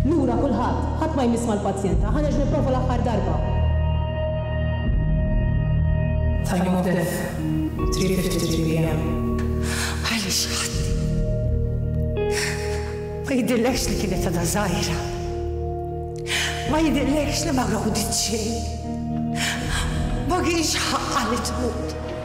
Lura kulħadd, ħadd ma jmiss mal-pazjenta, ħa nerġa' nipprova l-aħħar darba. Tiny Motif, 3:53 p.m. Għaliex ħadd? Ma jidhirlekx li kienet għadha żgħira. Ma jidhirlekx li ma gawdit xejn. Ma kienx ħaqqa li tmut.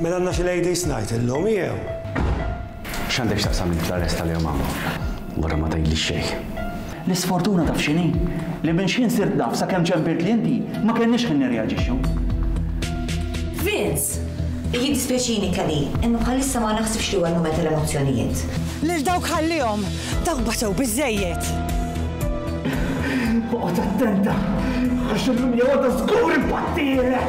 Mela għandna xi ladies night illum, jew? X'għandek x'taqsam int fl-arrest tal-jew mamma? Wara ma tgħidlix xejn. L-isfortuna taf x'inhi? Li minn x'ħin sirt naf sakemm ċempiltli inti, ma kellniex ħin nirreaġixxu. Vince, jiddispjaċini Kelly, imma bħalissa ma naħsibx li huwa l-mument tal-emozzjonijiet. Lil dawk ħallihom, dawk batew biżżejjed. Oqgħod attenta, għax illum jew għada żgur inbattilek!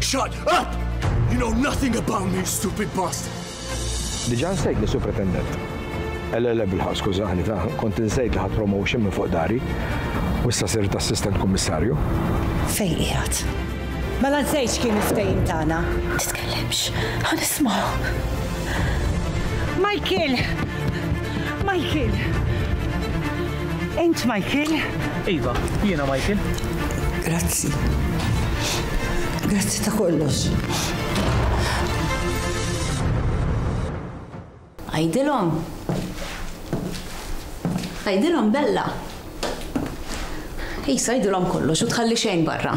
Shut up! You know nothing about me, stupid bastard! Diġa nsejt li supretendent. Elele bilħa, skużani ta' kont insejt li ħad promotion minn fuq dari u issa sirt assistant kummissarju. Fej qiegħed? Mela żejġ kien il-ftehim tagħna. Titkellimx, ħa nismgħu. Michael! Michael! Int Michael? Iva, jiena Michael. Grazzi. Grazzi ta' kollox. Għajdilhom. Għajdilhom Bella. Isa għajdilhom kollox u tħalli xejn barra.